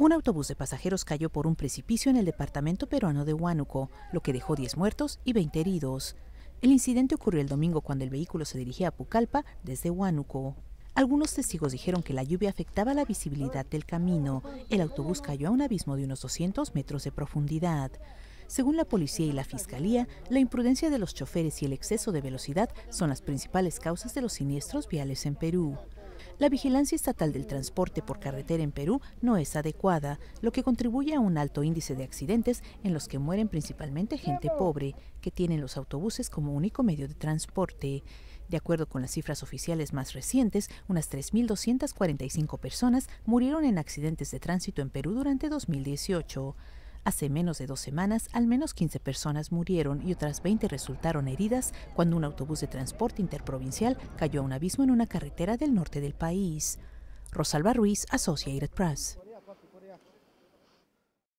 Un autobús de pasajeros cayó por un precipicio en el departamento peruano de Huánuco, lo que dejó 10 muertos y 20 heridos. El incidente ocurrió el domingo cuando el vehículo se dirigía a Pucallpa desde Huánuco. Algunos testigos dijeron que la lluvia afectaba la visibilidad del camino. El autobús cayó a un abismo de unos 200 metros de profundidad. Según la policía y la fiscalía, la imprudencia de los choferes y el exceso de velocidad son las principales causas de los siniestros viales en Perú. La vigilancia estatal del transporte por carretera en Perú no es adecuada, lo que contribuye a un alto índice de accidentes en los que mueren principalmente gente pobre, que tienen los autobuses como único medio de transporte. De acuerdo con las cifras oficiales más recientes, unas 3.245 personas murieron en accidentes de tránsito en Perú durante 2018. Hace menos de dos semanas, al menos 15 personas murieron y otras 20 resultaron heridas cuando un autobús de transporte interprovincial cayó a un abismo en una carretera del norte del país. Rosalba Ruiz, Associated Press.